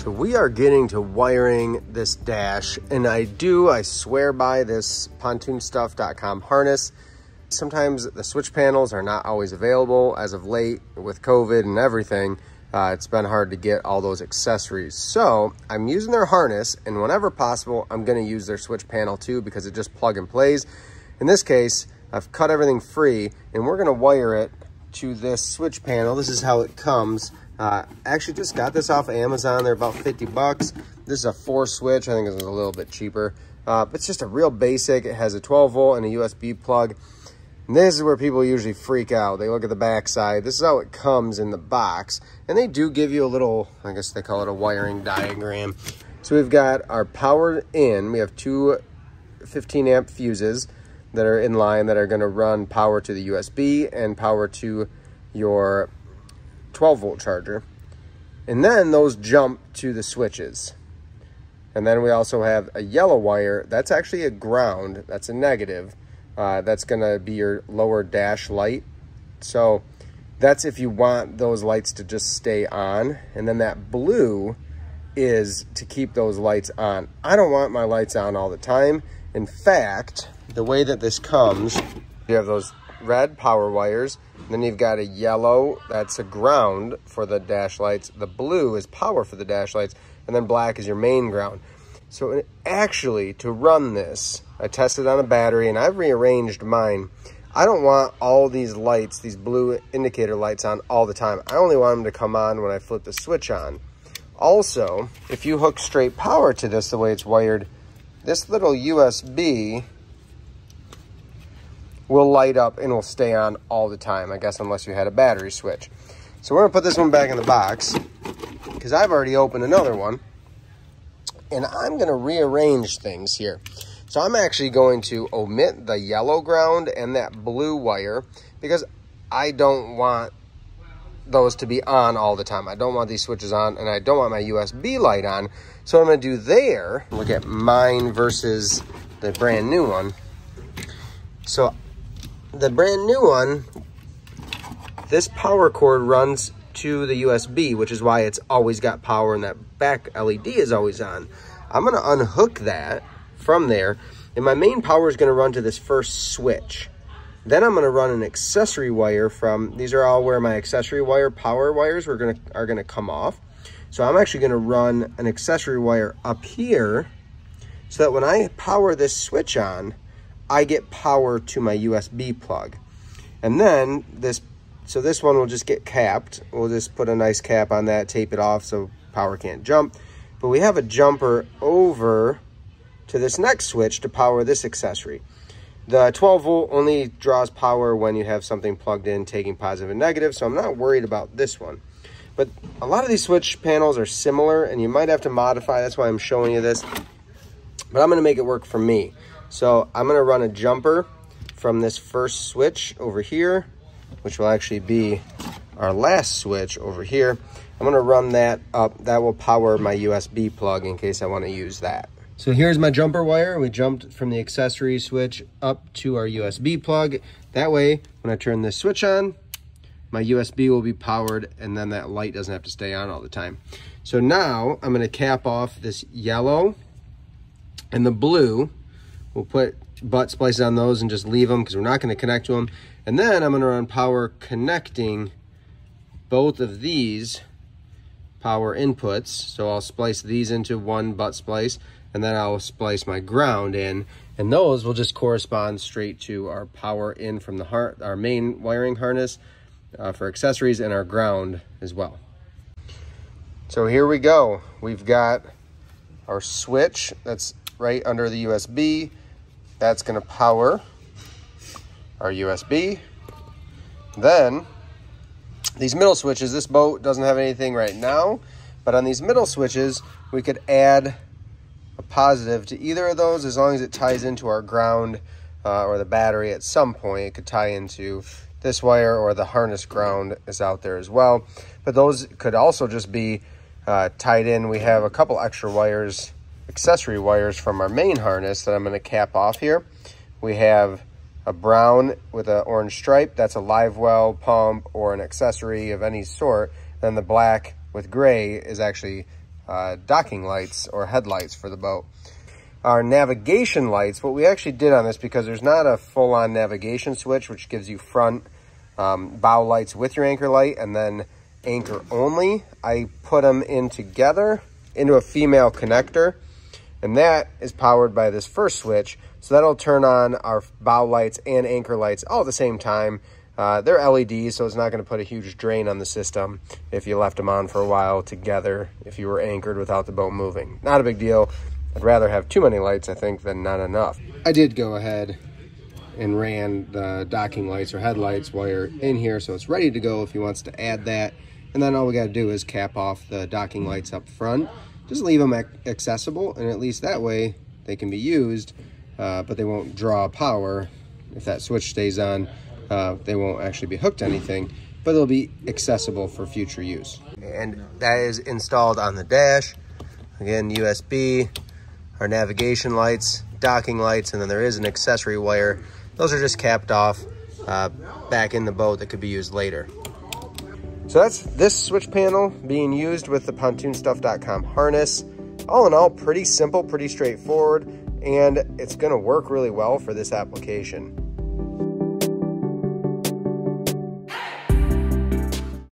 So we are getting to wiring this dash and I do, I swear by this pontoonstuff.com harness. Sometimes the switch panels are not always available as of late with COVID and everything. Uh, it's been hard to get all those accessories. So I'm using their harness and whenever possible, I'm gonna use their switch panel too because it just plug and plays. In this case, I've cut everything free and we're gonna wire it to this switch panel. This is how it comes. Uh, actually just got this off of Amazon. They're about 50 bucks. This is a four switch. I think it's a little bit cheaper. Uh, it's just a real basic. It has a 12 volt and a USB plug. And this is where people usually freak out. They look at the back side. This is how it comes in the box. And they do give you a little, I guess they call it a wiring diagram. So we've got our power in. We have two 15 amp fuses that are in line that are going to run power to the USB and power to your 12 volt charger. And then those jump to the switches. And then we also have a yellow wire. That's actually a ground. That's a negative. Uh, that's going to be your lower dash light. So that's if you want those lights to just stay on. And then that blue is to keep those lights on. I don't want my lights on all the time. In fact, the way that this comes, you have those red power wires, then you've got a yellow, that's a ground for the dash lights. The blue is power for the dash lights, and then black is your main ground. So actually, to run this, I tested on a battery, and I've rearranged mine. I don't want all these lights, these blue indicator lights on all the time. I only want them to come on when I flip the switch on. Also, if you hook straight power to this the way it's wired, this little USB will light up and will stay on all the time, I guess, unless you had a battery switch. So we're gonna put this one back in the box because I've already opened another one and I'm gonna rearrange things here. So I'm actually going to omit the yellow ground and that blue wire because I don't want those to be on all the time. I don't want these switches on and I don't want my USB light on. So what I'm gonna do there, look at mine versus the brand new one. So the brand new one, this power cord runs to the USB, which is why it's always got power and that back LED is always on. I'm gonna unhook that from there and my main power is gonna run to this first switch. Then I'm gonna run an accessory wire from, these are all where my accessory wire power wires are gonna, are gonna come off. So I'm actually gonna run an accessory wire up here so that when I power this switch on, I get power to my USB plug. And then this, so this one will just get capped. We'll just put a nice cap on that, tape it off so power can't jump. But we have a jumper over to this next switch to power this accessory. The 12 volt only draws power when you have something plugged in taking positive and negative, so I'm not worried about this one. But a lot of these switch panels are similar and you might have to modify, that's why I'm showing you this. But I'm gonna make it work for me. So I'm gonna run a jumper from this first switch over here, which will actually be our last switch over here. I'm gonna run that up. That will power my USB plug in case I wanna use that. So here's my jumper wire. We jumped from the accessory switch up to our USB plug. That way, when I turn this switch on, my USB will be powered and then that light doesn't have to stay on all the time. So now I'm gonna cap off this yellow and the blue We'll put butt splices on those and just leave them because we're not going to connect to them. And then I'm going to run power connecting both of these power inputs. So I'll splice these into one butt splice and then I'll splice my ground in and those will just correspond straight to our power in from the heart, our main wiring harness uh, for accessories and our ground as well. So here we go. We've got our switch that's right under the USB. That's gonna power our USB. Then these middle switches, this boat doesn't have anything right now, but on these middle switches, we could add a positive to either of those as long as it ties into our ground uh, or the battery at some point. It could tie into this wire or the harness ground is out there as well. But those could also just be uh, tied in. We have a couple extra wires accessory wires from our main harness that I'm going to cap off here. We have a brown with an orange stripe. That's a live well pump or an accessory of any sort. Then the black with gray is actually uh, docking lights or headlights for the boat. Our navigation lights, what we actually did on this, because there's not a full-on navigation switch, which gives you front um, bow lights with your anchor light, and then anchor only, I put them in together into a female connector, and that is powered by this first switch. So that'll turn on our bow lights and anchor lights all at the same time. Uh, they're LEDs, so it's not going to put a huge drain on the system if you left them on for a while together if you were anchored without the boat moving. Not a big deal. I'd rather have too many lights, I think, than not enough. I did go ahead and ran the docking lights or headlights while you're in here, so it's ready to go if he wants to add that. And then all we got to do is cap off the docking lights up front. Just leave them accessible, and at least that way they can be used, uh, but they won't draw power. If that switch stays on, uh, they won't actually be hooked to anything, but they'll be accessible for future use. And that is installed on the dash. Again, USB, our navigation lights, docking lights, and then there is an accessory wire. Those are just capped off uh, back in the boat that could be used later. So that's this switch panel being used with the pontoonstuff.com harness. All in all, pretty simple, pretty straightforward, and it's gonna work really well for this application.